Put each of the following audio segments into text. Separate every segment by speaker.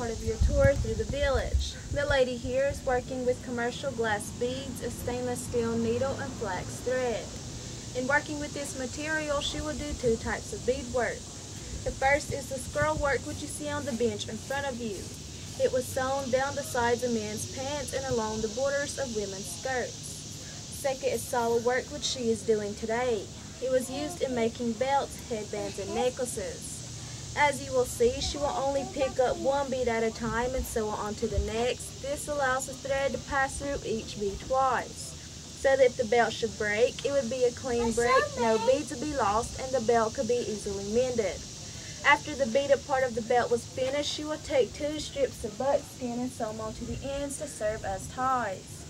Speaker 1: part of your tour through the village. The lady here is working with commercial glass beads, a stainless steel needle, and flax thread. In working with this material, she will do two types of beadwork. The first is the scroll work which you see on the bench in front of you. It was sewn down the sides of men's pants and along the borders of women's skirts. Second is solid work which she is doing today. It was used in making belts, headbands, and necklaces. As you will see, she will only pick up one bead at a time and sew on to the next. This allows the thread to pass through each bead twice. So that if the belt should break, it would be a clean break, no beads would be lost, and the belt could be easily mended. After the beaded part of the belt was finished, she would take two strips of buckskin and sew them onto the ends to serve as ties.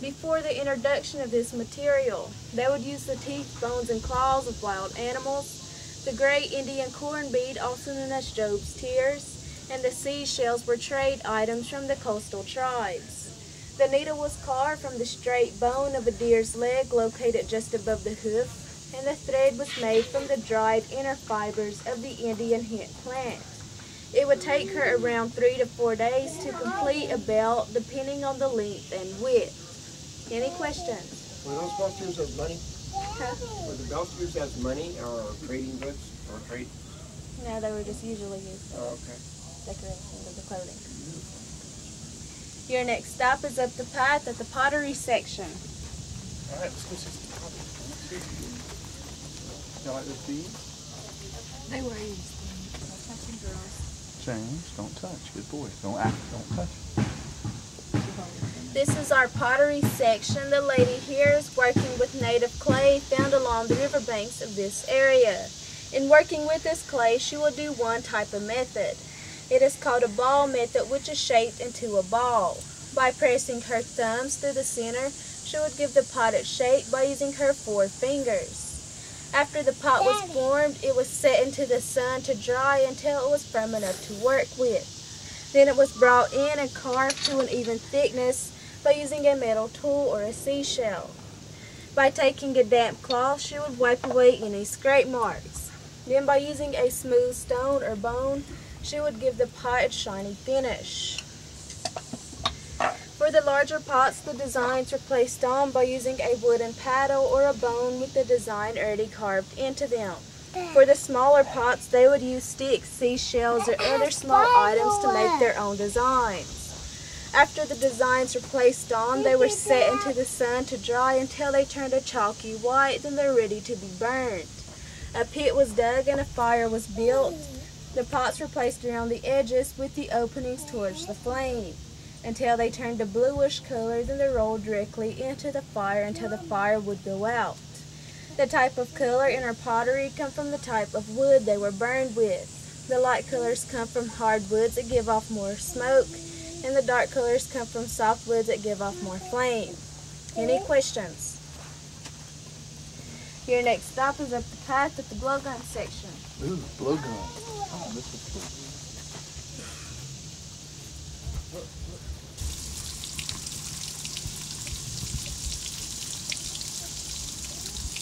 Speaker 1: Before the introduction of this material, they would use the teeth, bones, and claws of wild animals, the gray Indian corn bead, also known as Job's tears, and the seashells were trade items from the coastal tribes. The needle was carved from the straight bone of a deer's leg located just above the hoof, and the thread was made from the dried inner fibers of the Indian hemp plant. It would take her around three to four days to complete a belt, depending on the length and width. Any questions?
Speaker 2: Were those use as money?
Speaker 1: Huh?
Speaker 2: Were the belts used as money or trading goods or trade?
Speaker 1: No, they were just usually used
Speaker 2: Oh, okay.
Speaker 1: decorations of the clothing. Your next stop is up the path at the pottery section.
Speaker 3: All right, let's go see some pottery. Y'all like this bead?
Speaker 4: They were used. Touching girls.
Speaker 3: James, don't touch. Good boy. Don't act. Don't touch.
Speaker 1: This is our pottery section. The lady here is working with native clay found along the riverbanks of this area. In working with this clay, she will do one type of method. It is called a ball method, which is shaped into a ball. By pressing her thumbs through the center, she would give the pot its shape by using her four fingers. After the pot was formed, it was set into the sun to dry until it was firm enough to work with. Then it was brought in and carved to an even thickness by using a metal tool or a seashell. By taking a damp cloth, she would wipe away any scrape marks. Then by using a smooth stone or bone, she would give the pot a shiny finish. For the larger pots, the designs were placed on by using a wooden paddle or a bone with the design already carved into them. For the smaller pots, they would use sticks, seashells, or other small items to make their own designs. After the designs were placed on, they were set into the sun to dry until they turned a chalky white, then they're ready to be burned. A pit was dug and a fire was built. The pots were placed around the edges with the openings towards the flame until they turned a bluish color, then they rolled directly into the fire until the fire would go out. The type of color in our pottery come from the type of wood they were burned with. The light colors come from hard woods that give off more smoke, and the dark colors come from soft woods that give off more flame. Any questions? Your next stop is up the path at the blowgun section.
Speaker 3: Ooh, blowgun. Oh, this is cool.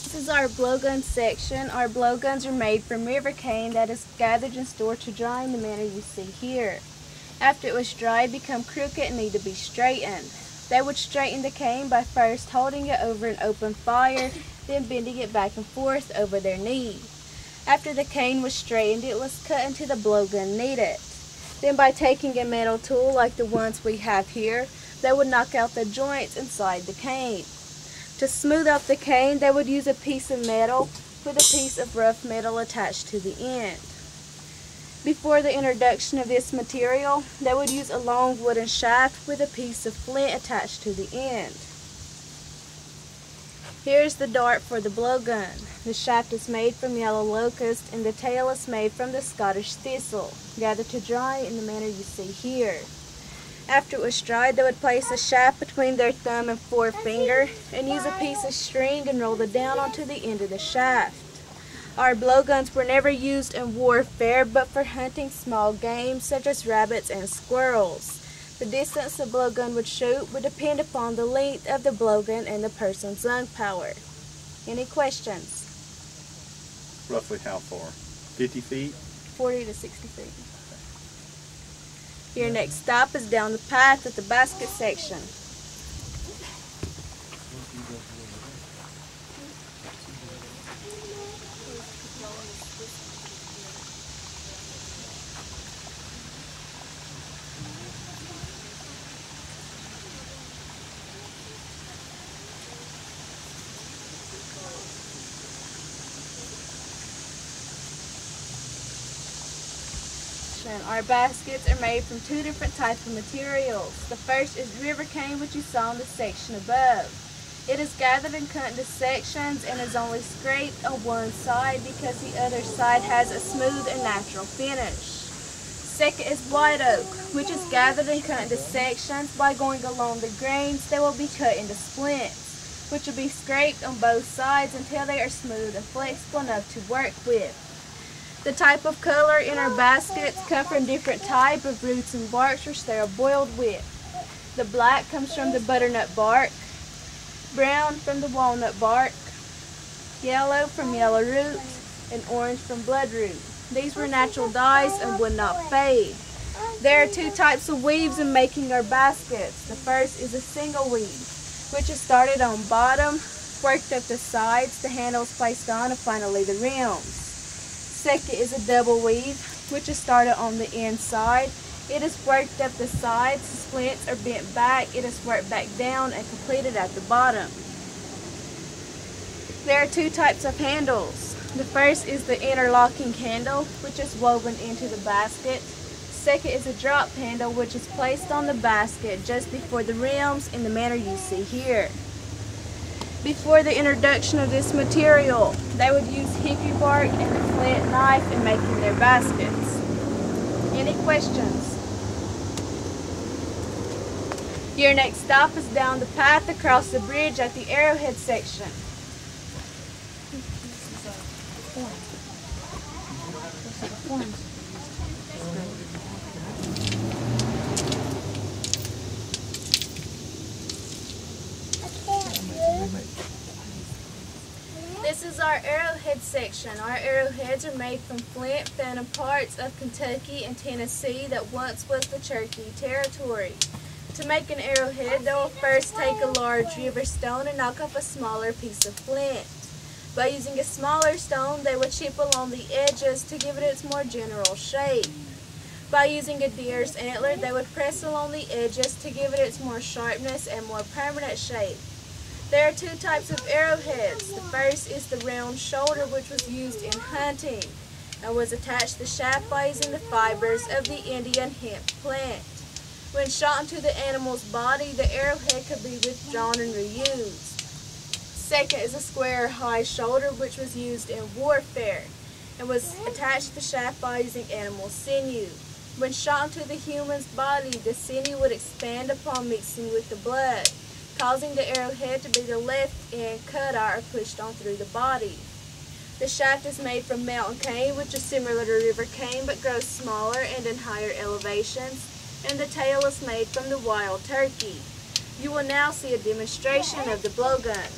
Speaker 1: This is our blowgun section. Our blowguns are made from river cane that is gathered and stored to dry in the manner you see here. After it was dried, become crooked and need to be straightened. They would straighten the cane by first holding it over an open fire, then bending it back and forth over their knee. After the cane was straightened, it was cut into the blowgun needed. Then by taking a metal tool like the ones we have here, they would knock out the joints inside the cane. To smooth out the cane, they would use a piece of metal with a piece of rough metal attached to the end. Before the introduction of this material, they would use a long wooden shaft with a piece of flint attached to the end. Here is the dart for the blowgun. The shaft is made from yellow locust and the tail is made from the Scottish thistle, gathered to dry in the manner you see here. After it was dried, they would place a shaft between their thumb and forefinger and use a piece of string and roll it down onto the end of the shaft. Our blowguns were never used in warfare but for hunting small game such as rabbits and squirrels. The distance the blowgun would shoot would depend upon the length of the blowgun and the person's lung power. Any questions?
Speaker 3: Roughly how far? 50 feet?
Speaker 1: 40 to 60 feet. Your next stop is down the path at the basket section. Our baskets are made from two different types of materials. The first is river cane, which you saw in the section above. It is gathered and cut into sections and is only scraped on one side because the other side has a smooth and natural finish. Second is white oak, which is gathered and cut into sections. By going along the grains, they will be cut into splints, which will be scraped on both sides until they are smooth and flexible enough to work with. The type of color in our baskets come from different type of roots and barks which they are boiled with. The black comes from the butternut bark, brown from the walnut bark, yellow from yellow root, and orange from blood bloodroot. These were natural dyes and would not fade. There are two types of weaves in making our baskets. The first is a single weave, which is started on bottom, worked up the sides, the handles placed on, and finally the rims. Second is a double weave, which is started on the inside. It is worked up the sides, splints are bent back, it is worked back down and completed at the bottom. There are two types of handles. The first is the interlocking handle, which is woven into the basket. Second is a drop handle, which is placed on the basket just before the rims in the manner you see here. Before the introduction of this material, they would use hickory bark and a flint knife in making their baskets. Any questions? Your next stop is down the path across the bridge at the arrowhead section. This is our arrowhead section. Our arrowheads are made from flint found in parts of Kentucky and Tennessee that once was the Cherokee Territory. To make an arrowhead, they will first take a large river stone and knock off a smaller piece of flint. By using a smaller stone, they would chip along the edges to give it its more general shape. By using a deer's antler, they would press along the edges to give it its more sharpness and more permanent shape. There are two types of arrowheads. The first is the round shoulder which was used in hunting and was attached to the shaft by using the fibers of the Indian hemp plant. When shot into the animal's body, the arrowhead could be withdrawn and reused. Second is a square high shoulder which was used in warfare and was attached to the shaft by using animal sinew. When shot into the human's body, the sinew would expand upon mixing with the blood causing the arrowhead to be the left end cut out or pushed on through the body. The shaft is made from mountain cane, which is similar to river cane but grows smaller and in higher elevations, and the tail is made from the wild turkey. You will now see a demonstration of the blowgun.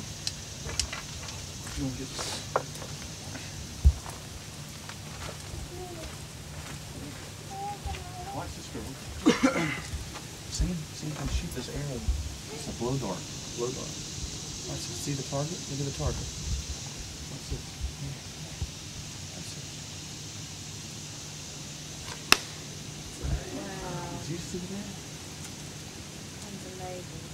Speaker 3: Watch this girl. see see him shoot this arrow it's a blow dart. Blow dart. Watch this. See the target? Look at the target. Watch this. That's it. Wow. Did you see that?
Speaker 1: That's amazing.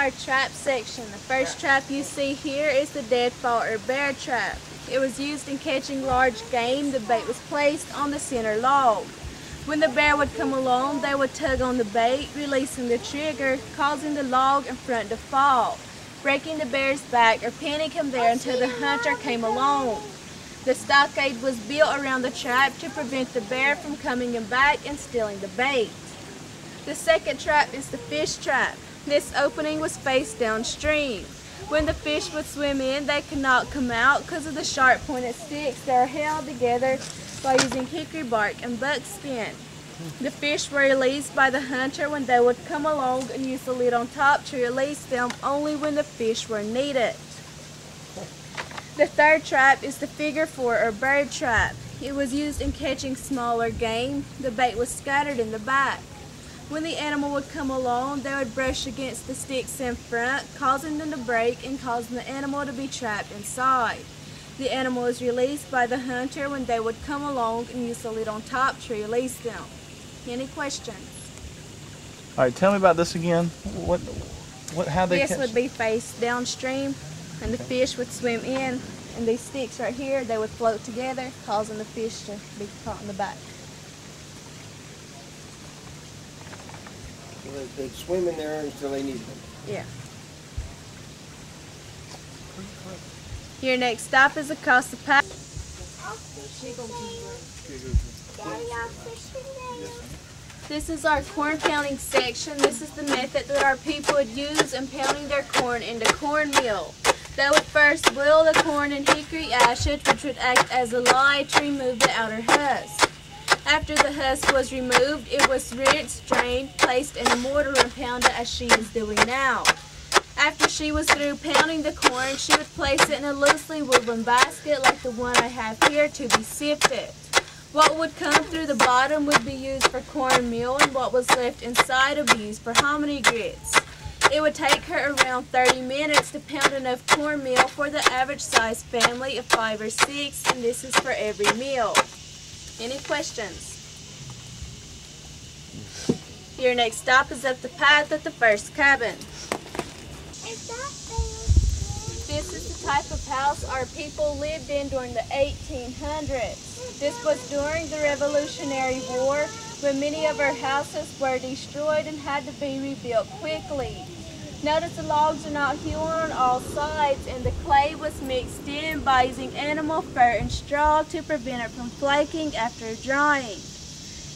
Speaker 1: our trap section. The first trap you see here is the deadfall or bear trap. It was used in catching large game. The bait was placed on the center log. When the bear would come along, they would tug on the bait, releasing the trigger, causing the log in front to fall, breaking the bear's back or pinning him there until the hunter came along. The stockade was built around the trap to prevent the bear from coming in back and stealing the bait. The second trap is the fish trap. This opening was faced downstream. When the fish would swim in, they could not come out because of the sharp pointed sticks that are held together by using hickory bark and buckskin. The fish were released by the hunter when they would come along and use the lid on top to release them only when the fish were needed. The third trap is the figure four or bird trap. It was used in catching smaller game. The bait was scattered in the back. When the animal would come along, they would brush against the sticks in front, causing them to break and causing the animal to be trapped inside. The animal is released by the hunter when they would come along and use the lid on top to release them. Any questions?
Speaker 3: All right, tell me about this again. What, what, how they
Speaker 1: This
Speaker 3: catch?
Speaker 1: would be face downstream, and the fish would swim in, and these sticks right here, they would float together, causing the fish to be caught in the back.
Speaker 2: They- They'd swim in there until they needed them.
Speaker 1: Yeah. Your next stop is across the path. This is our corn pounding section. This is the method that our people would use in pounding their corn into cornmeal. They would first boil the corn in hickory ashes, which would act as a lye to remove the outer husk. After the husk was removed, it was rinsed, drained, placed in a mortar and pounded as she is doing now. After she was through pounding the corn, she would place it in a loosely woven basket like the one I have here to be sifted. What would come through the bottom would be used for cornmeal, and what was left inside would be used for hominy grits. It would take her around 30 minutes to pound enough cornmeal for the average size family of five or six, and this is for every meal. Any questions? Your next stop is up the path at the first cabin. This is the type of house our people lived in during the 1800s. This was during the Revolutionary War when many of our houses were destroyed and had to be rebuilt quickly. Notice the logs are not hewn on all sides and the clay was mixed in by using animal fur and straw to prevent it from flaking after drying.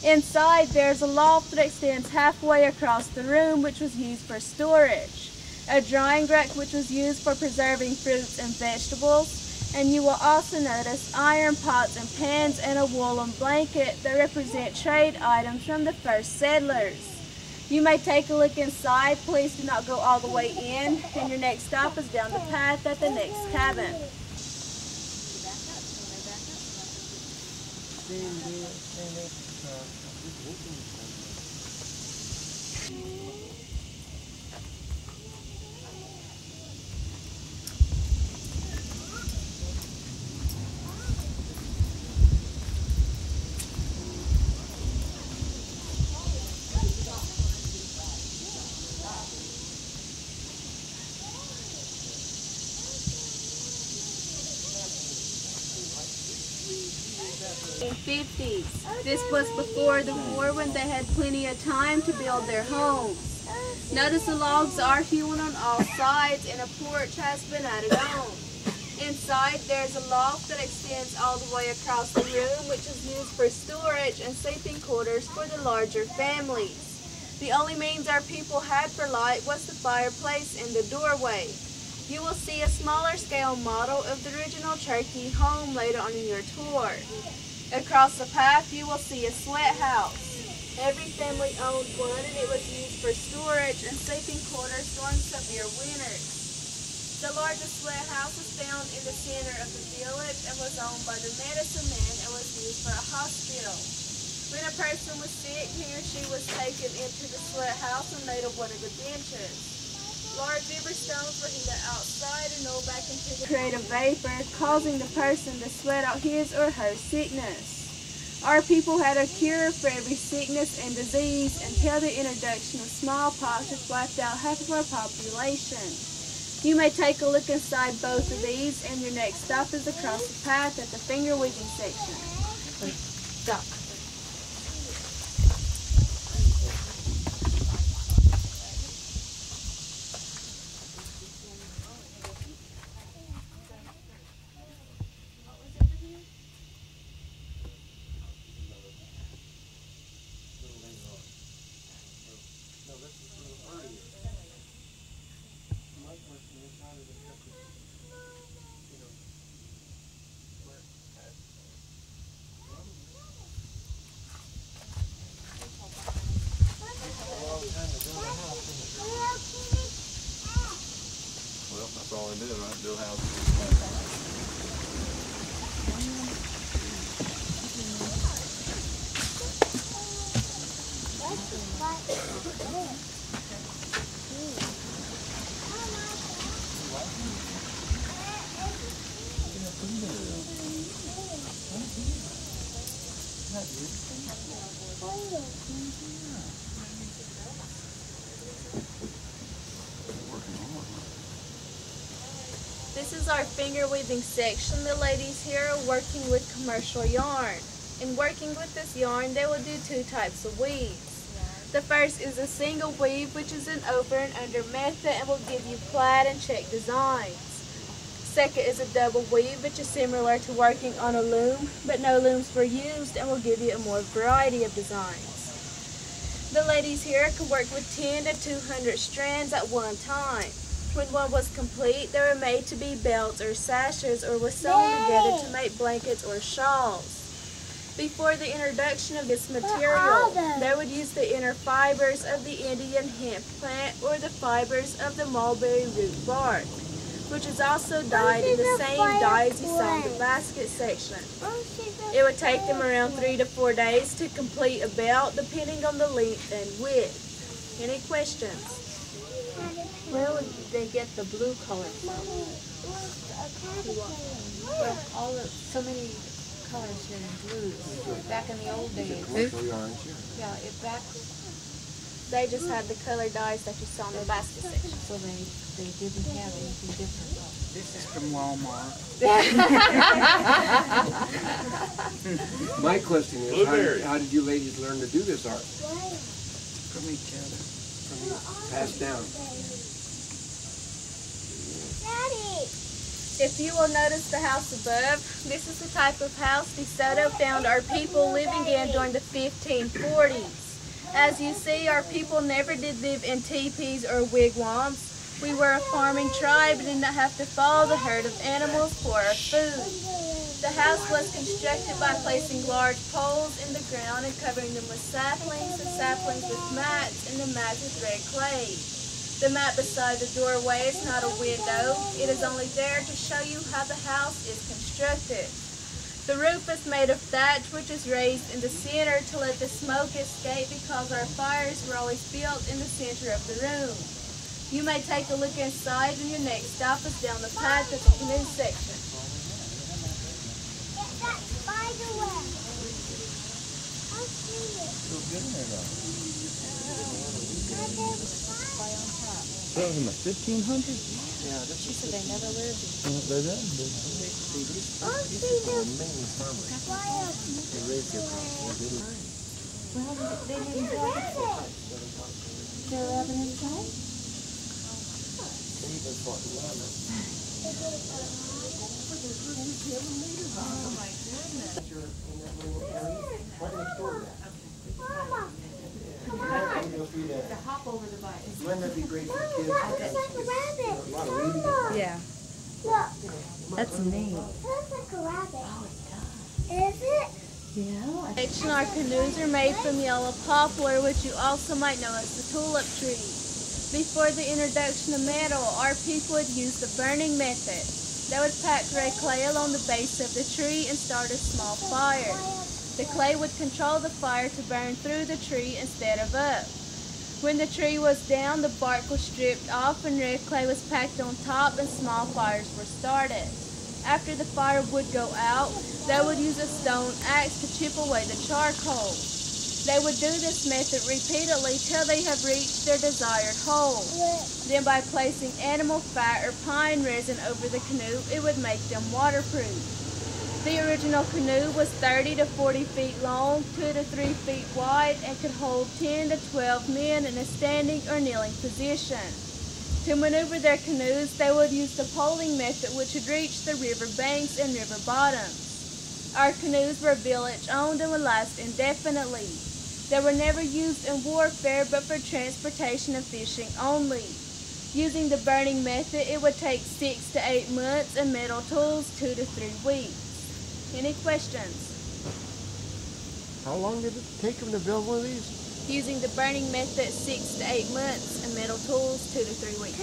Speaker 1: Inside there's a loft that extends halfway across the room which was used for storage a drying rack which was used for preserving fruits and vegetables, and you will also notice iron pots and pans and a woolen blanket that represent trade items from the first settlers. You may take a look inside. Please do not go all the way in, and your next stop is down the path at the next cabin. in This was before the war when they had plenty of time to build their homes. Notice the logs are hewn on all sides and a porch has been added on. Inside there's a loft that extends all the way across the room which is used for storage and sleeping quarters for the larger families. The only means our people had for light was the fireplace in the doorway. You will see a smaller scale model of the original Cherokee home later on in your tour. Across the path, you will see a sweat house. Every family owned one, and it was used for storage and sleeping quarters during severe winters. The largest sweat house was found in the center of the village and was owned by the medicine man and was used for a hospital. When a person was sick, he or she was taken into the sweat house and made of one of the benches. Large beaver stones were heated outside and rolled back into the create a vapor, causing the person to sweat out his or her sickness. Our people had a cure for every sickness and disease until the introduction of smallpox which wiped out half of our population. You may take a look inside both of these and your next stop is across the path at the finger weaving section. Stop.
Speaker 2: Is
Speaker 1: our finger weaving section. The ladies here are working with commercial yarn. In working with this yarn, they will do two types of weaves. The first is a single weave, which is an over and under method and will give you plaid and check designs. Second is a double weave, which is similar to working on a loom, but no looms were used and will give you a more variety of designs. The ladies here can work with 10 to 200 strands at one time. When one was complete, they were made to be belts or sashes or was sewn together to make blankets or shawls. Before the introduction of this material, they would use the inner fibers of the Indian hemp plant or the fibers of the mulberry root bark, which is also dyed in the same dyes you saw in the basket section. It would take them around three to four days to complete a belt, depending on the length and width. Any questions?
Speaker 4: Where would they get the blue color from? Well, all the, so many colors here in blues. Back in the old days.
Speaker 2: Yeah.
Speaker 4: Yeah, if back,
Speaker 1: They just had the color dyes that you saw in the basket section.
Speaker 4: so they, they didn't have anything different.
Speaker 5: This is from Walmart.
Speaker 2: My question is, how did, how did you ladies learn to do this art?
Speaker 5: From each other.
Speaker 2: from Passed down.
Speaker 1: If you will notice the house above, this is the type of house the DeSoto found our people living in during the 1540s. As you see, our people never did live in teepees or wigwams. We were a farming tribe and did not have to follow the herd of animals for our food. The house was constructed by placing large poles in the ground and covering them with saplings, and saplings with mats, and the mats with red clay. The mat beside the doorway is not a window. It is only there to show you how the house is constructed. The roof is made of thatch which is raised in the center to let the smoke escape because our fires were always built in the center of the room. You may take a look inside and your next stop is down the path to the canoe section.
Speaker 3: Feels good in there though.
Speaker 5: That was in the fifteen hundreds?
Speaker 2: Yeah, this
Speaker 4: She said they never lived.
Speaker 5: They did.
Speaker 2: See, these, these people are mainly farmers. They oh, raise their crops. They didn't.
Speaker 4: Well, they didn't have it. They're having inside?
Speaker 2: To hop over the bike. Wouldn't that be great for kids? A lot of reading.
Speaker 4: Yeah. That's neat.
Speaker 6: Oh, Is it?
Speaker 4: Yeah.
Speaker 1: Section our canoes are made from yellow poplar, which you also might know as the tulip tree. Before the introduction of metal, our people would use the burning method. They would pack red clay along the base of the tree and start a small fire. The clay would control the fire to burn through the tree instead of up. When the tree was down, the bark was stripped off and red clay was packed on top and small fires were started. After the fire would go out, they would use a stone axe to chip away the charcoal. They would do this method repeatedly till they have reached their desired hole. Then by placing animal fat or pine resin over the canoe, it would make them waterproof. The original canoe was 30 to 40 feet long, 2 to 3 feet wide, and could hold 10 to 12 men in a standing or kneeling position. To maneuver their canoes, they would use the poling method, which would reach the river banks and river bottoms. Our canoes were village owned and would last indefinitely. They were never used in warfare, but for transportation and fishing only. Using the burning method, it would take six to eight months, and metal tools two to three weeks. Any questions?
Speaker 2: How long did it take them to build one of these?
Speaker 1: Using the burning method, six to eight months, and metal tools, two to three weeks.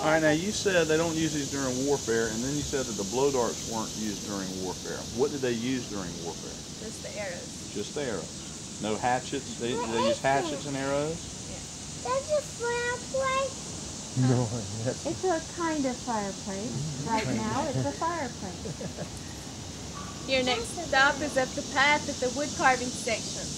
Speaker 5: All right, now you said they don't use these during warfare, and then you said that the blow darts weren't used during warfare. What did they use during warfare?
Speaker 1: Just the arrows.
Speaker 5: Just the arrows. No hatchets. They, they use hatchets and arrows.
Speaker 6: That's a fireplace.
Speaker 5: No,
Speaker 4: It's a kind of fireplace. Right now, it's a fireplace.
Speaker 1: Your next stop is up the path at the wood carving section.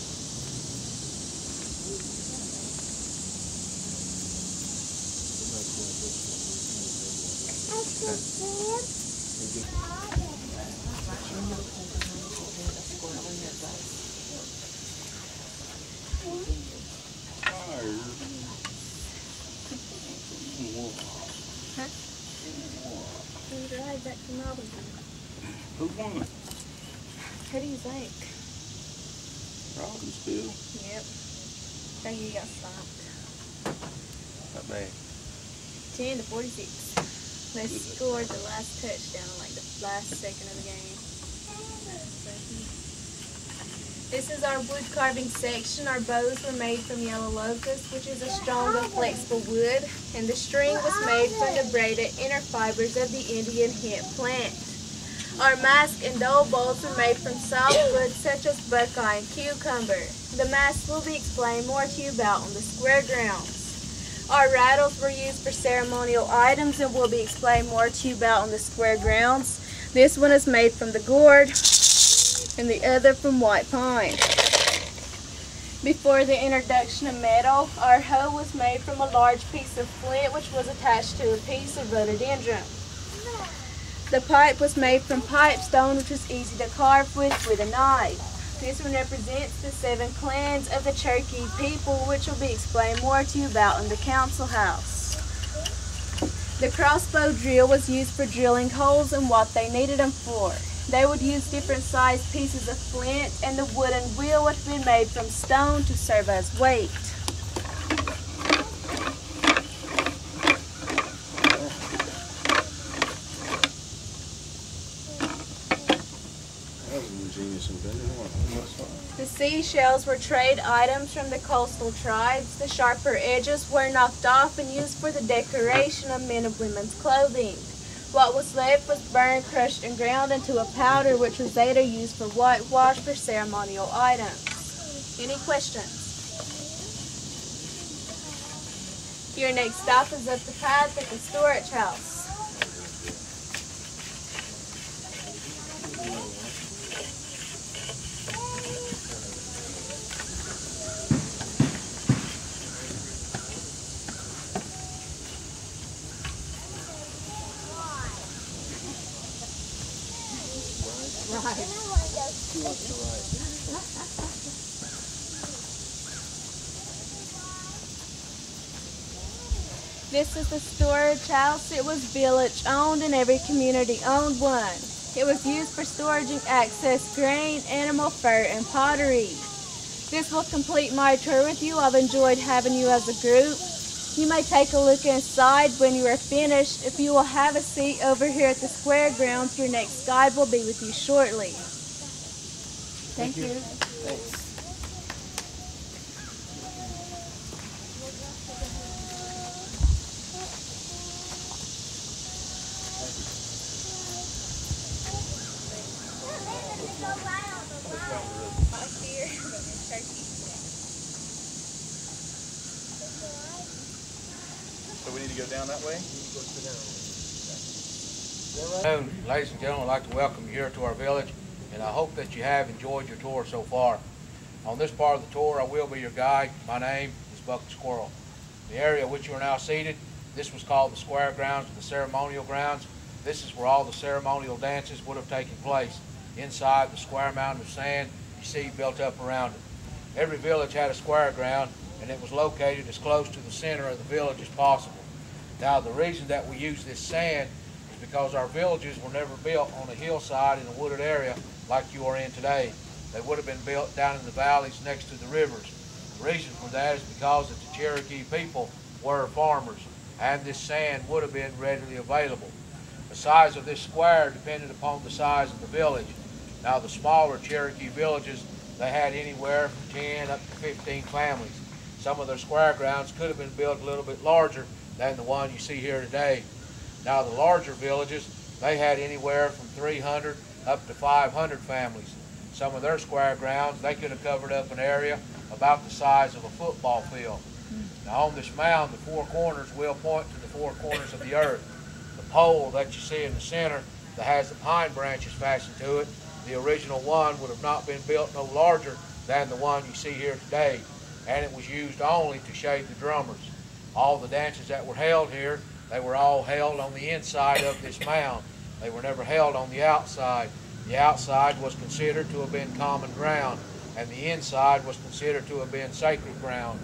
Speaker 5: Who won?
Speaker 1: Who do you think?
Speaker 5: Robbinsville.
Speaker 1: Yep. Thank you got stopped.
Speaker 5: Not bad.
Speaker 1: 10 to 46. They scored the last touchdown in like the last second of the game. This is our wood carving section. Our bows were made from yellow locust, which is a strong and flexible wood, and the string was made from the braided inner fibers of the Indian hemp plant. Our mask and dole bowls were made from soft wood such as buckeye and cucumber. The mask will be explained more to you about on the square grounds. Our rattles were used for ceremonial items and will be explained more to you about on the square grounds. This one is made from the gourd and the other from white pine. Before the introduction of metal, our hoe was made from a large piece of flint which was attached to a piece of rhododendron. The pipe was made from pipestone which was easy to carve with with a knife. This one represents the seven clans of the Cherokee people which will be explained more to you about in the council house. The crossbow drill was used for drilling holes and what they needed them for. They would use different sized pieces of flint and the wooden wheel would be made from stone to serve as weight.
Speaker 3: That was an ingenious invention, wasn't it?
Speaker 1: The seashells were trade items from the coastal tribes. The sharper edges were knocked off and used for the decoration of men and women's clothing. What was left was burned, crushed, and ground into a powder which was later used for whitewash for ceremonial items. Any questions? Your next stop is up the path at the storage house. This is the storage house. It was village owned and every community owned one. It was used for storage and access grain, animal fur, and pottery. This will complete my tour with you. I've enjoyed having you as a group. You may take a look inside when you are finished. If you will have a seat over here at the square grounds, your next guide will be with you shortly. Thank, you.
Speaker 5: So we need to go down that way?
Speaker 7: afternoon, ladies and gentlemen, I'd like to welcome you here to our village, and I hope that you have enjoyed your tour so far. On this part of the tour, I will be your guide. My name is Bucket Squirrel. The area which you are now seated, this was called the square grounds or the ceremonial grounds. This is where all the ceremonial dances would have taken place. Inside the square mountain of sand you see built up around it. Every village had a square ground, and it was located as close to the center of the village as possible. Now, the reason that we use this sand because our villages were never built on a hillside in a wooded area like you are in today. They would have been built down in the valleys next to the rivers. The reason for that is because that the Cherokee people were farmers, and this sand would have been readily available. The size of this square depended upon the size of the village. Now, the smaller Cherokee villages they had anywhere from 10 up to 15 families. Some of their square grounds could have been built a little bit larger than the one you see here today. Now the larger villages, they had anywhere from 300 up to 500 families. Some of their square grounds, they could have covered up an area about the size of a football field. Hmm. Now on this mound, the four corners will point to the four corners of the earth. The pole that you see in the center that has the pine branches fastened to it, the original one would have not been built no larger than the one you see here today, and it was used only to shade the drummers. All the dances that were held here, they were all held on the inside of this mound. They were never held on the outside. The outside was considered to have been common ground, and the inside was considered to have been sacred ground.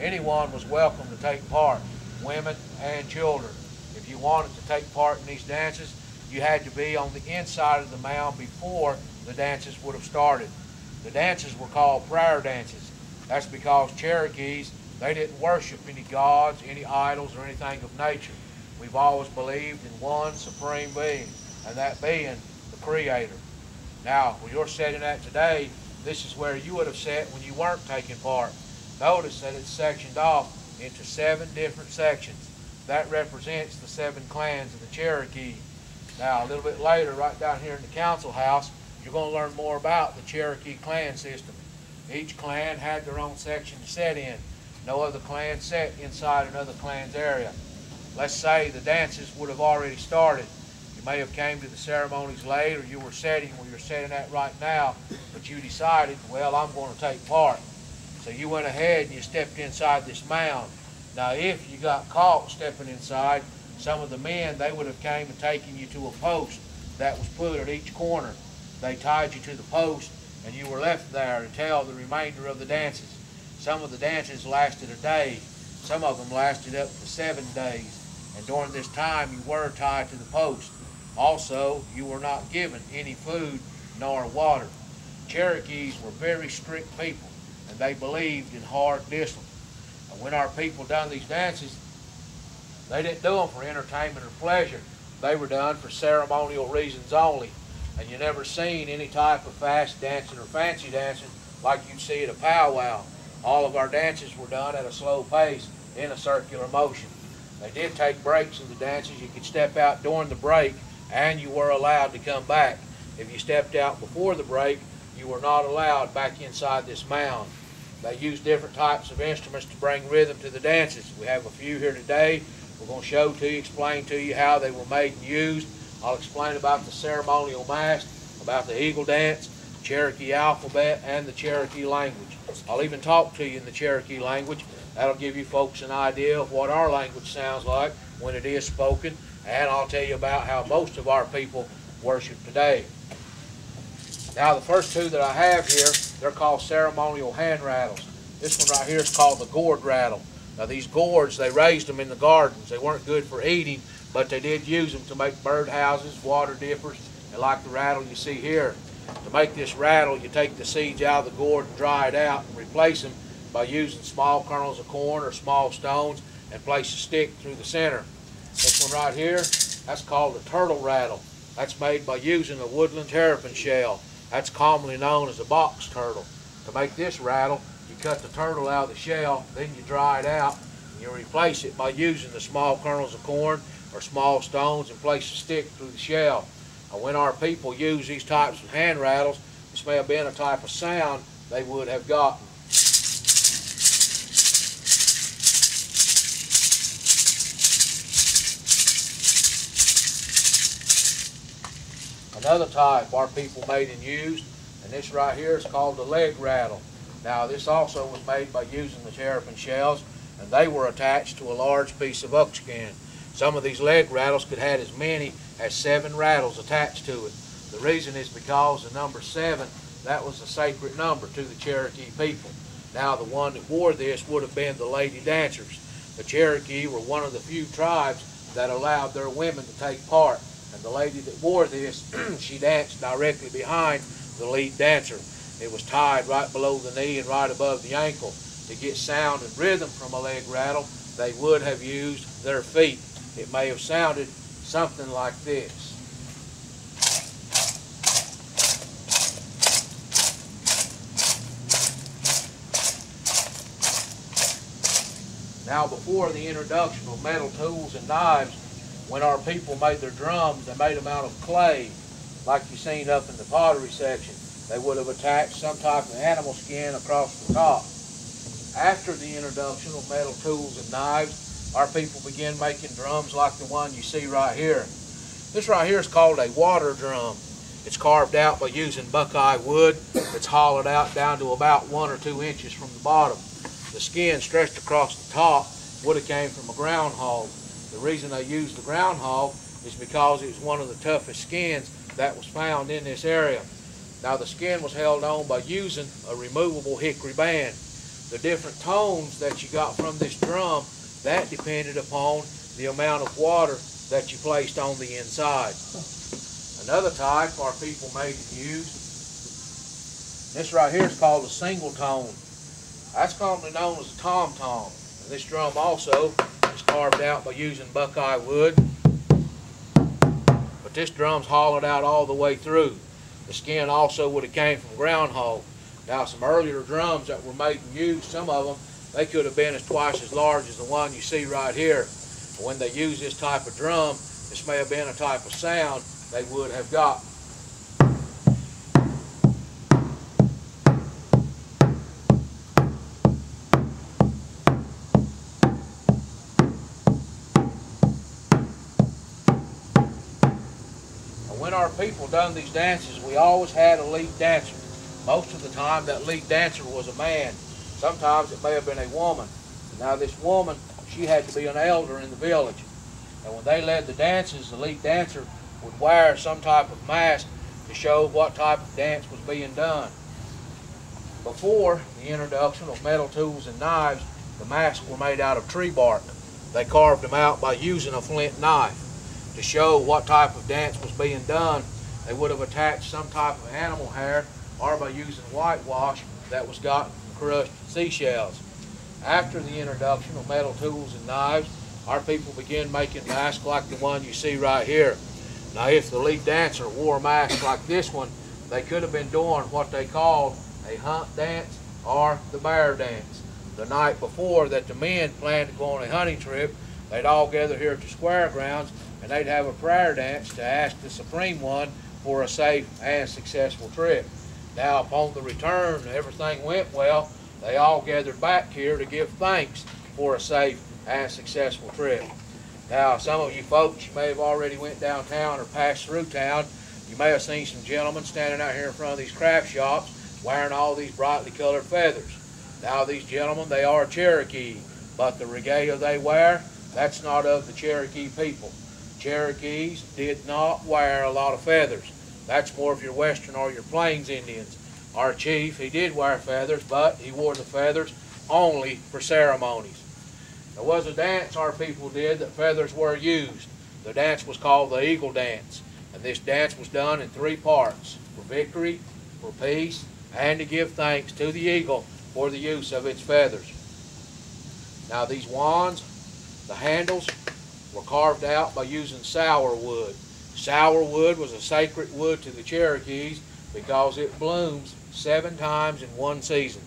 Speaker 7: Anyone was welcome to take part, women and children. If you wanted to take part in these dances, you had to be on the inside of the mound before the dances would have started. The dances were called prayer dances. That's because Cherokees, they didn't worship any gods, any idols, or anything of nature. We've always believed in one supreme being, and that being the Creator. Now, where you're sitting at today, this is where you would have sat when you weren't taking part. Notice that it's sectioned off into seven different sections. That represents the seven clans of the Cherokee. Now, a little bit later, right down here in the council house, you're going to learn more about the Cherokee clan system. Each clan had their own section to set in. No other clan set inside another clan's area. Let's say the dances would have already started. You may have came to the ceremonies late or you were setting where you're setting at right now, but you decided, well, I'm going to take part. So you went ahead and you stepped inside this mound. Now, if you got caught stepping inside, some of the men, they would have came and taken you to a post that was put at each corner. They tied you to the post and you were left there until the remainder of the dances. Some of the dances lasted a day. Some of them lasted up to seven days. And during this time, you were tied to the post. Also, you were not given any food nor water. Cherokees were very strict people, and they believed in hard discipline. And when our people done these dances, they didn't do them for entertainment or pleasure. They were done for ceremonial reasons only. And you never seen any type of fast dancing or fancy dancing like you'd see at a powwow. All of our dances were done at a slow pace in a circular motion. They did take breaks in the dances. You could step out during the break and you were allowed to come back. If you stepped out before the break, you were not allowed back inside this mound. They used different types of instruments to bring rhythm to the dances. We have a few here today. We're going to show to you, explain to you how they were made and used. I'll explain about the ceremonial mask, about the eagle dance, Cherokee alphabet, and the Cherokee language. I'll even talk to you in the Cherokee language. That'll give you folks an idea of what our language sounds like when it is spoken, and I'll tell you about how most of our people worship today. Now, the first two that I have here, they're called ceremonial hand rattles. This one right here is called the gourd rattle. Now, these gourds, they raised them in the gardens. They weren't good for eating, but they did use them to make bird houses, water dippers, and like the rattle you see here. To make this rattle, you take the seeds out of the gourd and dry it out and replace them by using small kernels of corn or small stones and place a stick through the center. This one right here, that's called a turtle rattle. That's made by using a woodland terrapin shell. That's commonly known as a box turtle. To make this rattle, you cut the turtle out of the shell, then you dry it out, and you replace it by using the small kernels of corn or small stones and place a stick through the shell. Now, when our people use these types of hand rattles, this may have been a type of sound they would have gotten. Another type our people made and used, and this right here is called the leg rattle. Now this also was made by using the terrapin shells, and they were attached to a large piece of buckskin. Some of these leg rattles could have as many as seven rattles attached to it. The reason is because the number seven, that was a sacred number to the Cherokee people. Now the one that wore this would have been the lady dancers. The Cherokee were one of the few tribes that allowed their women to take part and the lady that wore this, she danced directly behind the lead dancer. It was tied right below the knee and right above the ankle. To get sound and rhythm from a leg rattle, they would have used their feet. It may have sounded something like this. Now before the introduction of metal tools and knives, when our people made their drums, they made them out of clay, like you seen up in the pottery section. They would have attached some type of animal skin across the top. After the introduction of metal tools and knives, our people began making drums like the one you see right here. This right here is called a water drum. It's carved out by using buckeye wood. It's hollowed out down to about one or two inches from the bottom. The skin stretched across the top would have came from a groundhog. The reason they used the groundhog is because it was one of the toughest skins that was found in this area. Now the skin was held on by using a removable hickory band. The different tones that you got from this drum, that depended upon the amount of water that you placed on the inside. Another type our people made and used, this right here is called a single tone. That's commonly known as a tom-tom. This drum also is carved out by using buckeye wood. But this drum's hollowed out all the way through. The skin also would have came from groundhog. Now some earlier drums that were made and used, some of them, they could have been as twice as large as the one you see right here. But when they use this type of drum, this may have been a type of sound they would have got. People done these dances, we always had a lead dancer. Most of the time, that lead dancer was a man. Sometimes it may have been a woman. Now this woman, she had to be an elder in the village. And when they led the dances, the lead dancer would wear some type of mask to show what type of dance was being done. Before the introduction of metal tools and knives, the masks were made out of tree bark. They carved them out by using a flint knife. To show what type of dance was being done, they would have attached some type of animal hair or by using whitewash that was gotten from crushed seashells. After the introduction of metal tools and knives, our people began making masks like the one you see right here. Now if the lead dancer wore a mask like this one, they could have been doing what they called a hunt dance or the bear dance. The night before that the men planned to go on a hunting trip, they'd all gather here at the square grounds and they'd have a prayer dance to ask the Supreme One for a safe and successful trip. Now upon the return, everything went well. They all gathered back here to give thanks for a safe and successful trip. Now, some of you folks, you may have already went downtown or passed through town. You may have seen some gentlemen standing out here in front of these craft shops wearing all these brightly colored feathers. Now, these gentlemen, they are Cherokee, but the regalia they wear, that's not of the Cherokee people. Cherokees did not wear a lot of feathers. That's more of your Western or your Plains Indians. Our chief, he did wear feathers, but he wore the feathers only for ceremonies. There was a dance our people did that feathers were used. The dance was called the Eagle Dance. And this dance was done in three parts, for victory, for peace, and to give thanks to the eagle for the use of its feathers. Now these wands, the handles, were carved out by using sour wood. Sour wood was a sacred wood to the Cherokees because it blooms seven times in one season.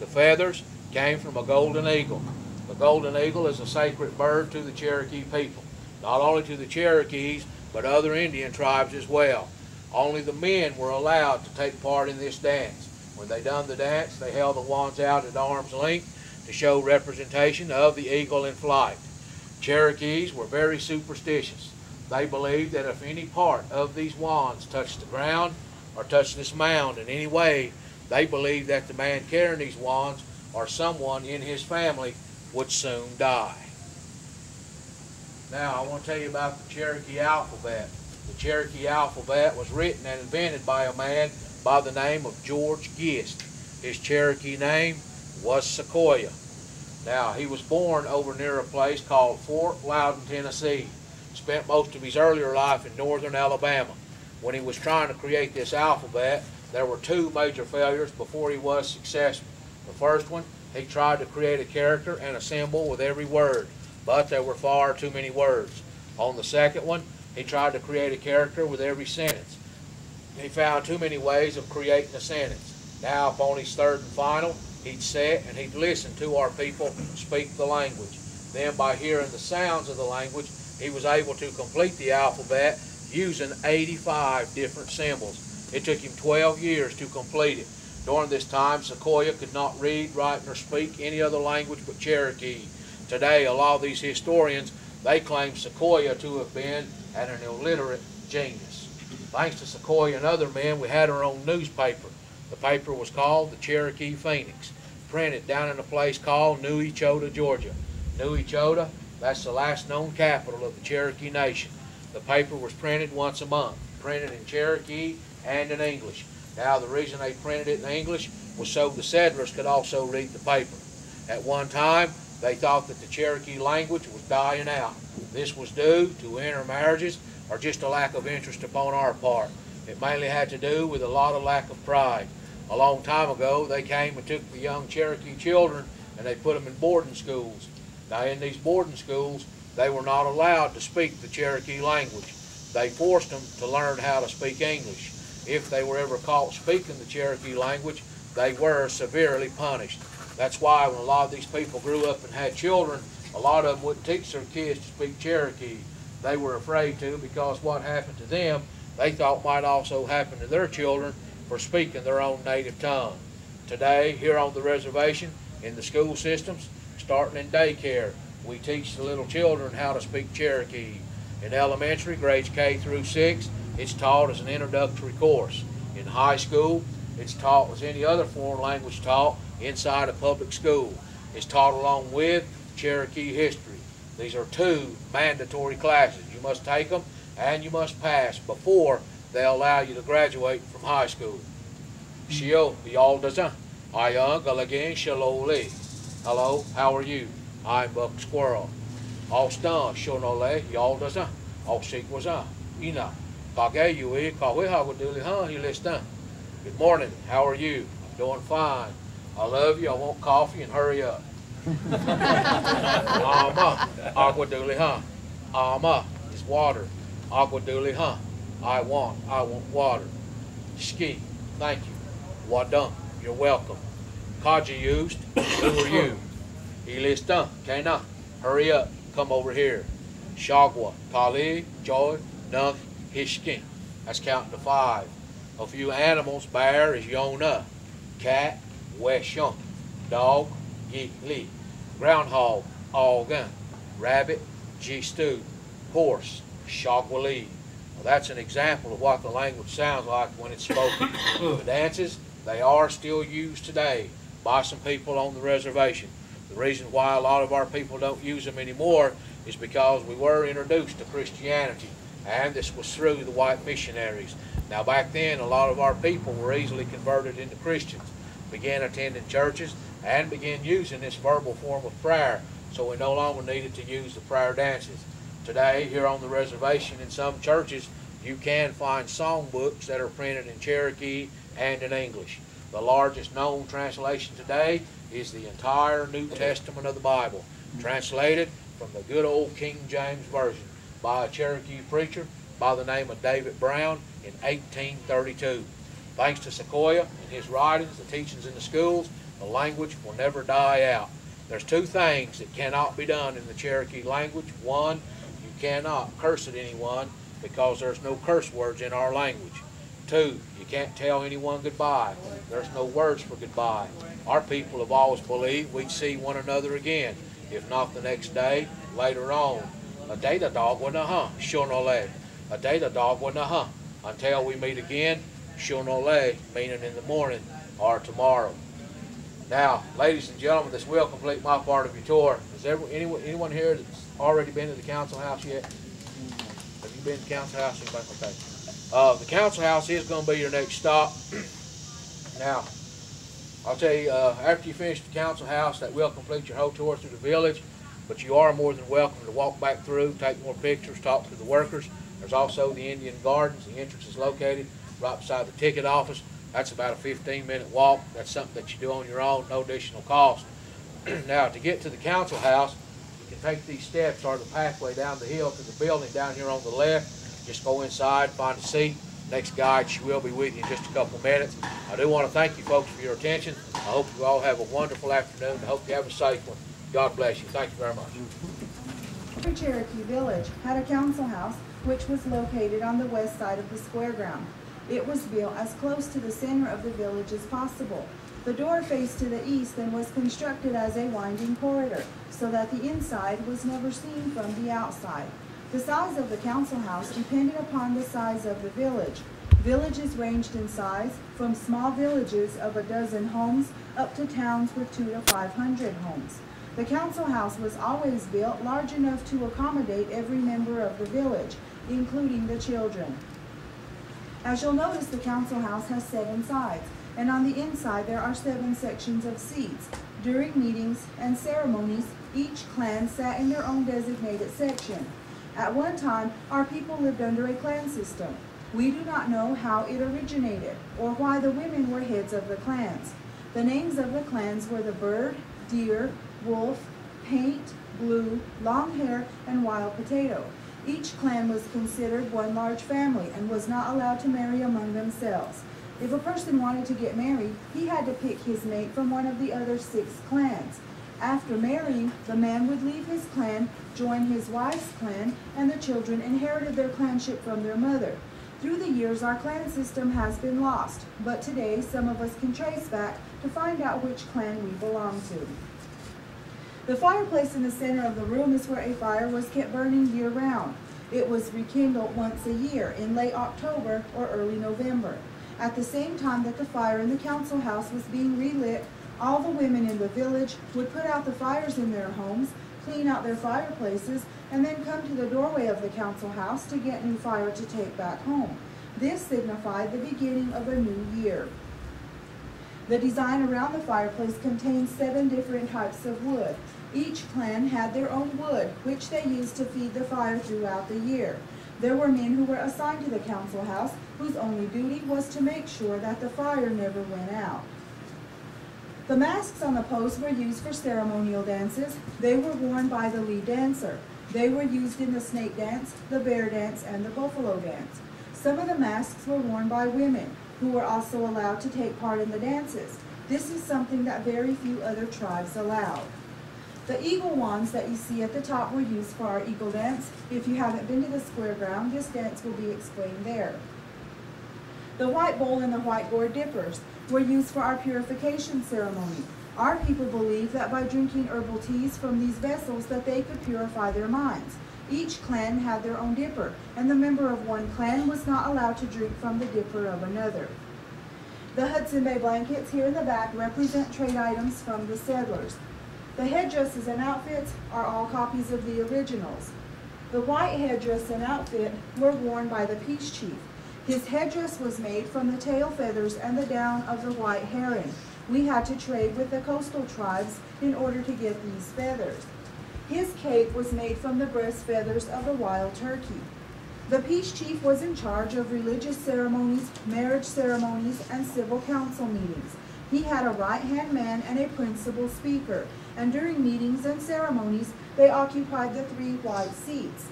Speaker 7: The feathers came from a golden eagle. The golden eagle is a sacred bird to the Cherokee people, not only to the Cherokees, but other Indian tribes as well. Only the men were allowed to take part in this dance. When they done the dance, they held the wands out at arm's length to show representation of the eagle in flight. Cherokees were very superstitious. They believed that if any part of these wands touched the ground or touched this mound in any way, they believed that the man carrying these wands or someone in his family would soon die. Now, I want to tell you about the Cherokee alphabet. The Cherokee alphabet was written and invented by a man by the name of George Gist. His Cherokee name was Sequoyah. Now, he was born over near a place called Fort Loudoun, Tennessee. Spent most of his earlier life in northern Alabama. When he was trying to create this alphabet, there were two major failures before he was successful. The first one, he tried to create a character and a symbol with every word, but there were far too many words. On the second one, he tried to create a character with every sentence. He found too many ways of creating a sentence. Now, upon his third and final, he'd sit and he'd listen to our people speak the language. Then by hearing the sounds of the language, he was able to complete the alphabet using 85 different symbols. It took him 12 years to complete it. During this time, Sequoyah could not read, write, nor speak any other language but Cherokee. Today, a lot of these historians, they claim Sequoyah to have been an illiterate genius. Thanks to Sequoyah and other men, we had our own newspaper. The paper was called the Cherokee Phoenix, printed down in a place called New Echota, Georgia. New Echota, that's the last known capital of the Cherokee Nation. The paper was printed once a month, printed in Cherokee and in English. Now, the reason they printed it in English was so the settlers could also read the paper. At one time, they thought that the Cherokee language was dying out. This was due to intermarriages or just a lack of interest upon our part. It mainly had to do with a lot of lack of pride. A long time ago, they came and took the young Cherokee children and they put them in boarding schools. Now, in these boarding schools, they were not allowed to speak the Cherokee language. They forced them to learn how to speak English. If they were ever caught speaking the Cherokee language, they were severely punished. That's why when a lot of these people grew up and had children, a lot of them wouldn't teach their kids to speak Cherokee. They were afraid to because what happened to them, they thought might also happen to their children for speaking their own native tongue. Today, here on the reservation, in the school systems, starting in daycare, we teach the little children how to speak Cherokee. In elementary, grades K through 6, it's taught as an introductory course. In high school, it's taught as any other foreign language taught inside a public school. It's taught along with Cherokee history. These are two mandatory classes. You must take them and you must pass before they allow you to graduate from high school. Shio Yaldaza. Uh, Ayang Galagin Shaloli. Hello, how are you? I'm Buck Squirrel. All Austin Shonole Yaldaza. Ausikwaza. Ina. Kage Yui eh? Kawiha Waduli Ha Hilistan. Good morning, how are you? I'm doing fine. I love you, I want coffee and hurry up. Ama, agua dooley, huh? Ama is water. Agua dooley, huh? I want, I want water. Ski, thank you. Wadum, you're welcome. Kaji used, who are you? Ilista, Kana, hurry up, come over here. Shagwa, Kali, Joy, Nunk, Hishkin. That's counting to five. A few animals, bear is Yona, cat, Weshun, dog, Li, groundhog, Algun, rabbit, G-stew, horse, Shagwali. Well, that's an example of what the language sounds like when it's spoken. the dances, they are still used today by some people on the reservation. The reason why a lot of our people don't use them anymore is because we were introduced to Christianity, and this was through the white missionaries. Now, back then, a lot of our people were easily converted into Christians, began attending churches, and began using this verbal form of prayer, so we no longer needed to use the prayer dances. Today, here on the reservation in some churches, you can find songbooks that are printed in Cherokee and in English. The largest known translation today is the entire New Testament of the Bible, translated from the good old King James Version by a Cherokee preacher by the name of David Brown in 1832. Thanks to Sequoyah and his writings, the teachings in the schools, the language will never die out. There's two things that cannot be done in the Cherokee language. One, cannot curse at anyone because there's no curse words in our language. Two, you can't tell anyone goodbye. There's no words for goodbye. Our people have always believed we'd see one another again, if not the next day, later on. A data dog wouldn't huh, shonole. A data dog wouldn't huh, until we meet again, shonole, meaning in the morning or tomorrow. Now, ladies and gentlemen, this will complete my part of your tour. Is there anyone, anyone here that's already been to the council house yet? Have you been to the council house? Okay. Uh, the council house is going to be your next stop. now, I'll tell you, uh, after you finish the council house, that will complete your whole tour through the village. But you are more than welcome to walk back through, take more pictures, talk to the workers. There's also the Indian Gardens. The entrance is located right beside the ticket office. That's about a 15 minute walk. That's something that you do on your own, no additional cost. now, to get to the council house, you can take these steps or the pathway down the hill to the building down here on the left. Just go inside, find a seat. Next guide, she will be with you in just a couple minutes. I do want to thank you folks for your attention. I hope you all have a wonderful afternoon. I hope you have a safe one. God bless you. Thank you very much.
Speaker 8: Every Cherokee Village had a council house which was located on the west side of the square ground. It was built as close to the center of the village as possible. The door faced to the east and was constructed as a winding corridor so that the inside was never seen from the outside. The size of the council house depended upon the size of the village. Villages ranged in size from small villages of a dozen homes up to towns with two to five hundred homes. The council house was always built large enough to accommodate every member of the village, including the children. As you'll notice, the council house has seven sides, and on the inside there are seven sections of seats. During meetings and ceremonies, each clan sat in their own designated section. At one time, our people lived under a clan system. We do not know how it originated, or why the women were heads of the clans. The names of the clans were the Bird, Deer, Wolf, Paint, Blue, Long Hair, and Wild Potato. Each clan was considered one large family and was not allowed to marry among themselves. If a person wanted to get married, he had to pick his mate from one of the other six clans. After marrying, the man would leave his clan, join his wife's clan, and the children inherited their clanship from their mother. Through the years, our clan system has been lost, but today some of us can trace back to find out which clan we belong to. The fireplace in the center of the room is where a fire was kept burning year round. It was rekindled once a year in late October or early November. At the same time that the fire in the council house was being relit, all the women in the village would put out the fires in their homes, clean out their fireplaces, and then come to the doorway of the council house to get new fire to take back home. This signified the beginning of a new year. The design around the fireplace contained seven different types of wood. Each clan had their own wood, which they used to feed the fire throughout the year. There were men who were assigned to the council house, whose only duty was to make sure that the fire never went out. The masks on the posts were used for ceremonial dances. They were worn by the lead dancer. They were used in the snake dance, the bear dance, and the buffalo dance. Some of the masks were worn by women, who were also allowed to take part in the dances. This is something that very few other tribes allowed. The eagle wands that you see at the top were used for our eagle dance. If you haven't been to the square ground, this dance will be explained there. The white bowl and the white gourd dippers were used for our purification ceremony. Our people believed that by drinking herbal teas from these vessels that they could purify their minds. Each clan had their own dipper, and the member of one clan was not allowed to drink from the dipper of another. The Hudson Bay blankets here in the back represent trade items from the settlers. The headdresses and outfits are all copies of the originals. The white headdress and outfit were worn by the peace chief. His headdress was made from the tail feathers and the down of the white heron. We had to trade with the coastal tribes in order to get these feathers. His cape was made from the breast feathers of the wild turkey. The peace chief was in charge of religious ceremonies, marriage ceremonies, and civil council meetings. He had a right-hand man and a principal speaker, and during meetings and ceremonies, they occupied the three white seats.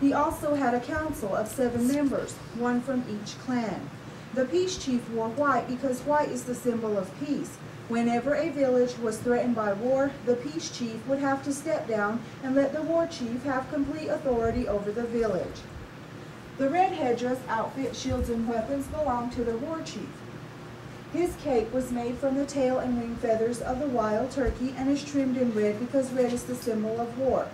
Speaker 8: He also had a council of seven members, one from each clan. The peace chief wore white because white is the symbol of peace. Whenever a village was threatened by war, the peace chief would have to step down and let the war chief have complete authority over the village. The red headdress, outfit, shields, and weapons belonged to the war chief. His cape was made from the tail and wing feathers of the wild turkey and is trimmed in red because red is the symbol of war.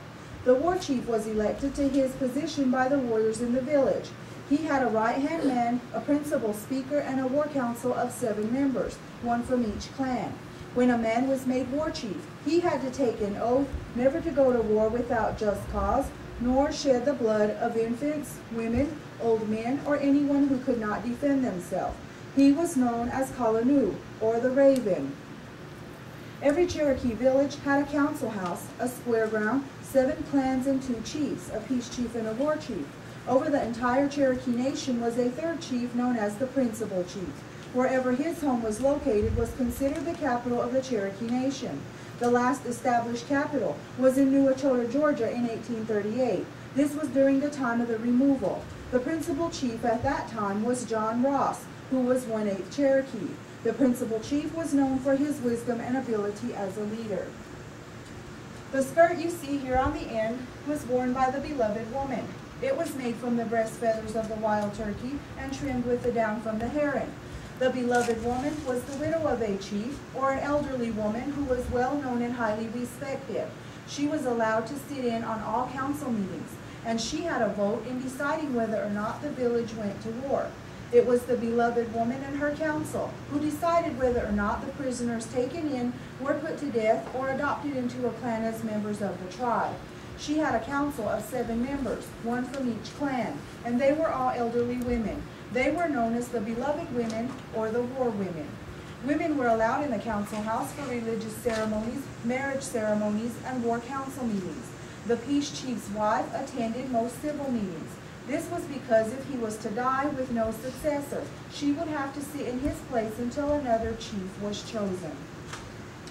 Speaker 8: The war chief was elected to his position by the warriors in the village. He had a right-hand man, a principal speaker, and a war council of seven members, one from each clan. When a man was made war chief, he had to take an oath never to go to war without just cause, nor shed the blood of infants, women, old men, or anyone who could not defend themselves. He was known as Kalanu, or the Raven. Every Cherokee village had a council house, a square ground, seven clans and two chiefs, a peace chief and a war chief. Over the entire Cherokee Nation was a third chief known as the principal chief. Wherever his home was located was considered the capital of the Cherokee Nation. The last established capital was in New Echota, Georgia in 1838. This was during the time of the removal. The principal chief at that time was John Ross, who was one-eighth Cherokee. The principal chief was known for his wisdom and ability as a leader. The skirt you see here on the end was worn by the beloved woman. It was made from the breast feathers of the wild turkey and trimmed with the down from the heron. The beloved woman was the widow of a chief or an elderly woman who was well known and highly respected. She was allowed to sit in on all council meetings, and she had a vote in deciding whether or not the village went to war. It was the beloved woman and her council who decided whether or not the prisoners taken in were put to death or adopted into a clan as members of the tribe. She had a council of seven members, one from each clan, and they were all elderly women. They were known as the beloved women or the war women. Women were allowed in the council house for religious ceremonies, marriage ceremonies, and war council meetings. The peace chief's wife attended most civil meetings. This was because if he was to die with no successor, she would have to sit in his place until another chief was chosen.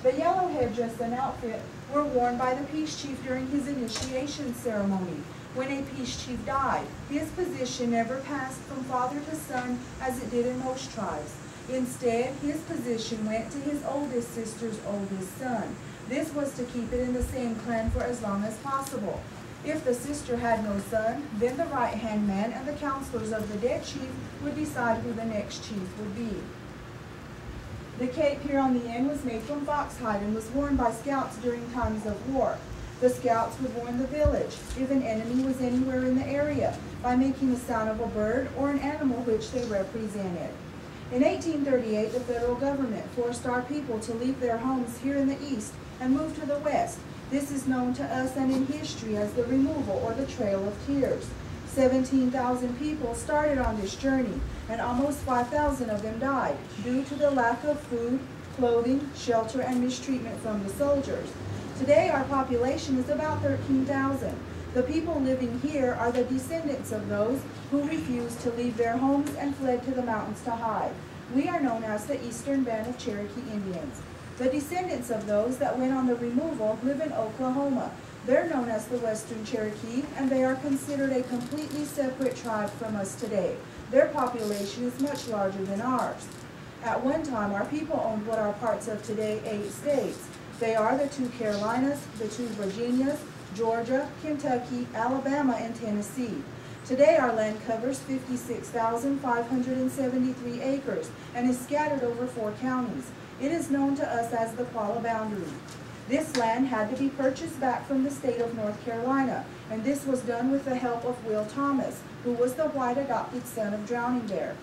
Speaker 8: The yellow headdress and outfit were worn by the peace chief during his initiation ceremony. When a peace chief died, his position never passed from father to son as it did in most tribes. Instead, his position went to his oldest sister's oldest son. This was to keep it in the same clan for as long as possible. If the sister had no son, then the right-hand man and the counselors of the dead chief would decide who the next chief would be. The cape here on the end was made from foxhide and was worn by scouts during times of war. The scouts would warn the village if an enemy was anywhere in the area by making the sound of a bird or an animal which they represented. In 1838, the federal government forced our people to leave their homes here in the east and move to the west this is known to us and in history as the removal or the Trail of Tears. 17,000 people started on this journey, and almost 5,000 of them died due to the lack of food, clothing, shelter, and mistreatment from the soldiers. Today, our population is about 13,000. The people living here are the descendants of those who refused to leave their homes and fled to the mountains to hide. We are known as the Eastern Band of Cherokee Indians. The descendants of those that went on the removal live in Oklahoma. They're known as the Western Cherokee, and they are considered a completely separate tribe from us today. Their population is much larger than ours. At one time, our people owned what are parts of today eight states. They are the two Carolinas, the two Virginias, Georgia, Kentucky, Alabama, and Tennessee. Today our land covers 56,573 acres and is scattered over four counties. It is known to us as the Qualla boundary. This land had to be purchased back from the state of North Carolina, and this was done with the help of Will Thomas, who was the white adopted son of Drowning Bear.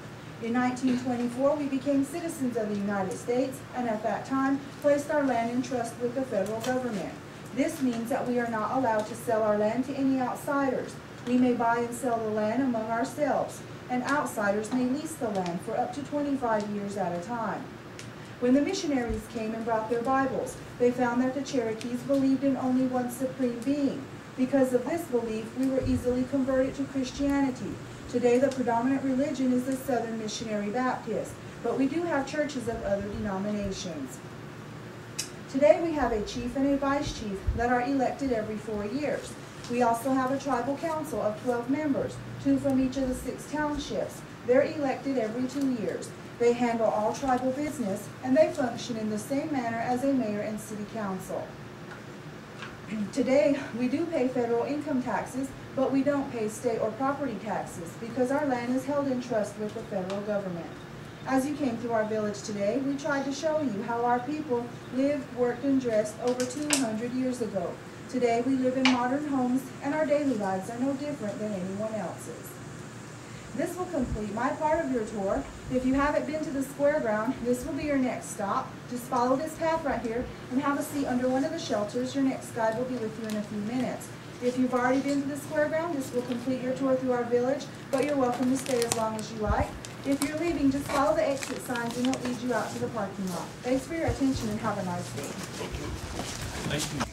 Speaker 8: In 1924, we became citizens of the United States, and at that time, placed our land in trust with the federal government. This means that we are not allowed to sell our land to any outsiders. We may buy and sell the land among ourselves, and outsiders may lease the land for up to 25 years at a time. When the missionaries came and brought their Bibles, they found that the Cherokees believed in only one supreme being. Because of this belief, we were easily converted to Christianity. Today, the predominant religion is the Southern Missionary Baptist, but we do have churches of other denominations. Today, we have a chief and a vice chief that are elected every four years. We also have a tribal council of 12 members, two from each of the six townships. They're elected every two years. They handle all tribal business, and they function in the same manner as a mayor and city council. Today, we do pay federal income taxes, but we don't pay state or property taxes because our land is held in trust with the federal government. As you came through our village today, we tried to show you how our people lived, worked, and dressed over 200 years ago. Today, we live in modern homes, and our daily lives are no different than anyone else's. This will complete my part of your tour. If you haven't been to the square ground, this will be your next stop. Just follow this path right here and have a seat under one of the shelters. Your next guide will be with you in a few minutes. If you've already been to the square ground, this will complete your tour through our village, but you're welcome to stay as long as you like. If you're leaving, just follow the exit signs and it'll lead you out to the parking lot. Thanks for your attention and have a nice day.
Speaker 5: Thank you.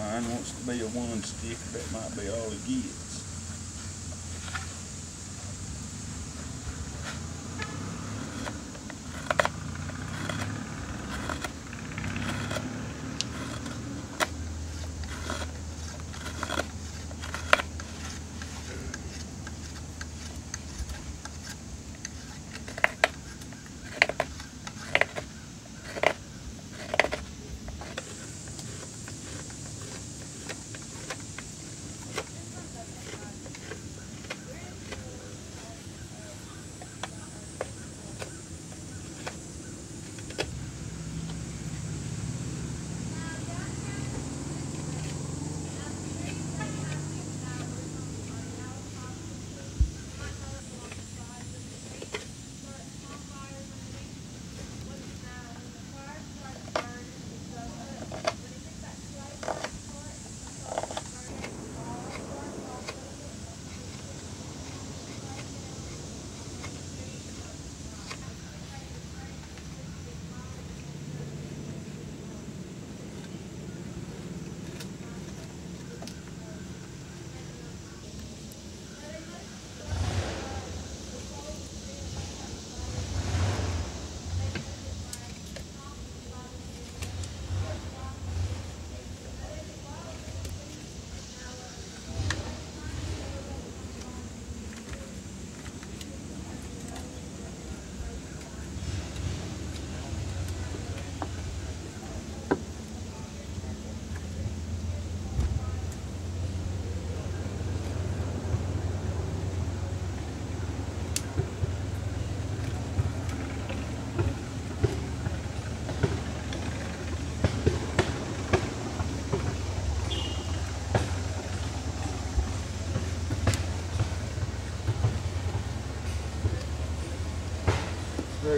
Speaker 5: Mine wants to be a one stick, that might be all he gets.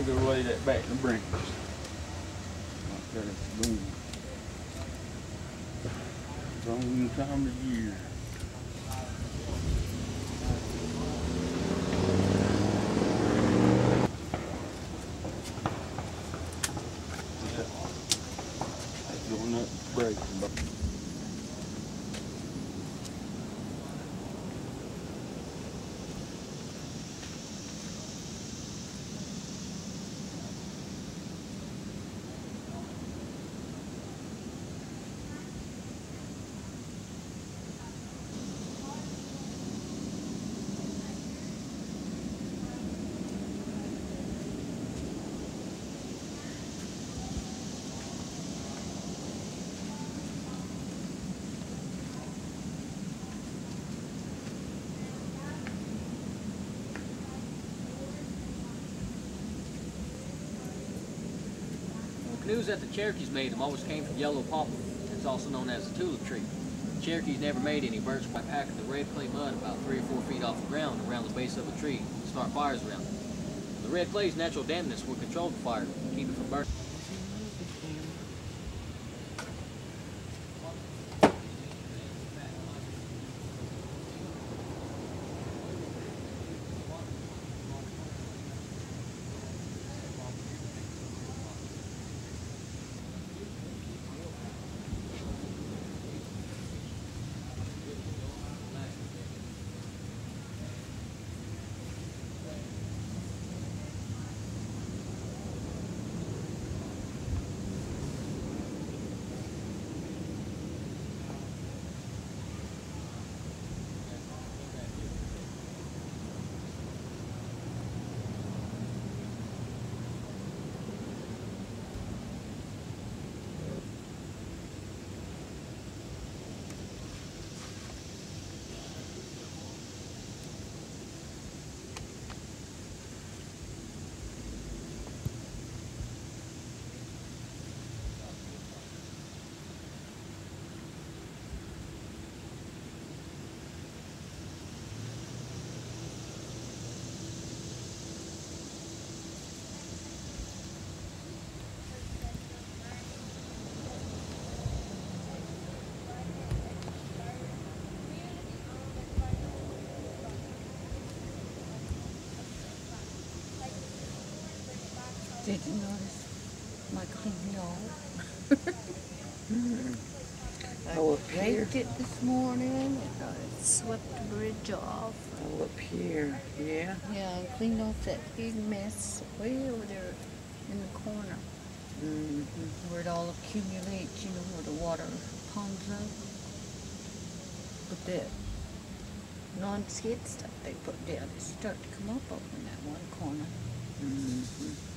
Speaker 5: There go lay that back in the. Wrong time of year. Going up break.
Speaker 9: Canoes that the Cherokees made them always came from yellow poplar. It's also known as the tulip tree. The Cherokees never made any birch by packing the red clay mud about three or four feet off the ground around the base of a tree to start fires around it. The red clay's natural dampness will control the fire, keep it from burning.
Speaker 10: Did you notice my clean yard?
Speaker 4: I
Speaker 5: Oh, up here?
Speaker 4: it this morning and I swept the bridge off.
Speaker 5: Oh, up here, yeah.
Speaker 4: Yeah, and cleaned off that big mess way over there in the corner
Speaker 5: Mm-hmm.
Speaker 4: where it all accumulates, you know, where the water ponds up. But that non-skid stuff they put down is starting to come up over in that one corner.
Speaker 5: Mm-hmm.